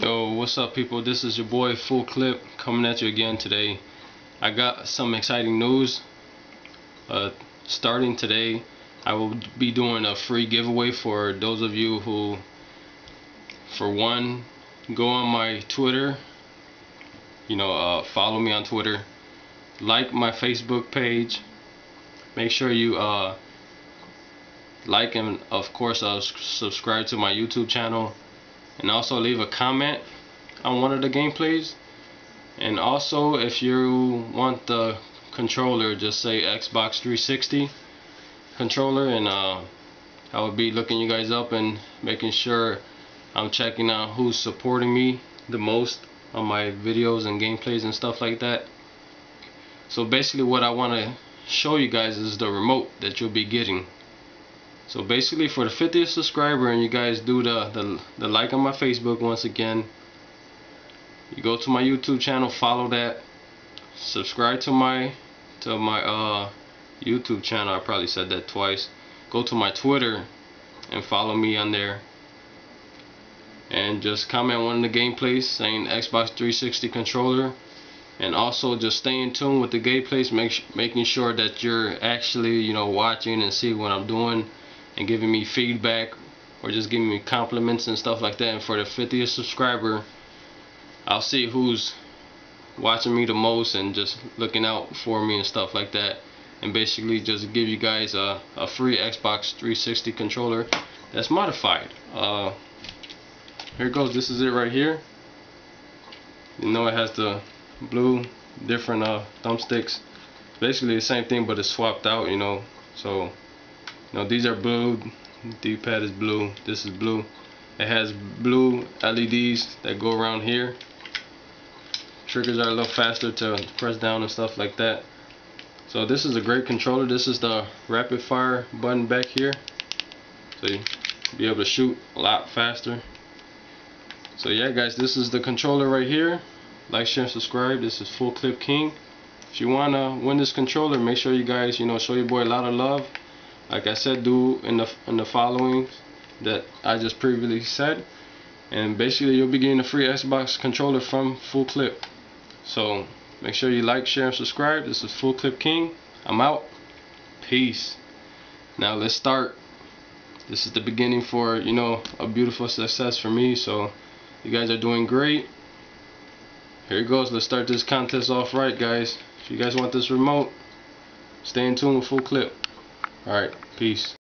Yo, what's up people? This is your boy Full Clip coming at you again today. I got some exciting news. Uh, starting today, I will be doing a free giveaway for those of you who, for one, go on my Twitter. You know, uh, follow me on Twitter. Like my Facebook page. Make sure you uh, like and of course uh, subscribe to my YouTube channel and also leave a comment on one of the gameplays. And also if you want the controller just say Xbox 360 controller. And uh, I will be looking you guys up and making sure I'm checking out who's supporting me the most on my videos and gameplays and stuff like that. So basically what I want to show you guys is the remote that you'll be getting so basically for the 50th subscriber and you guys do the, the, the like on my Facebook once again. You go to my YouTube channel, follow that. Subscribe to my to my uh, YouTube channel. I probably said that twice. Go to my Twitter and follow me on there. And just comment one of the gameplays saying Xbox 360 controller and also just stay in tune with the gameplays make, making sure that you're actually you know watching and see what I'm doing and giving me feedback or just giving me compliments and stuff like that. And for the 50th subscriber I'll see who's watching me the most and just looking out for me and stuff like that. And basically just give you guys a, a free Xbox 360 controller that's modified. Uh, here goes. This is it right here. You know it has the blue different uh, thumbsticks. Basically the same thing but it's swapped out you know. So now these are blue. D-pad is blue. This is blue. It has blue LEDs that go around here. Triggers are a little faster to press down and stuff like that. So this is a great controller. This is the rapid fire button back here. So you be able to shoot a lot faster. So yeah guys, this is the controller right here. Like, share, and subscribe. This is Full Clip King. If you wanna win this controller, make sure you guys, you know, show your boy a lot of love like I said do in the in the following that I just previously said. And basically you'll be getting a free Xbox controller from Full Clip. So make sure you like share and subscribe. This is Full Clip King. I'm out. Peace. Now let's start. This is the beginning for you know a beautiful success for me. So you guys are doing great. Here it goes. Let's start this contest off right guys. If you guys want this remote stay in tune with Full Clip Alright, peace.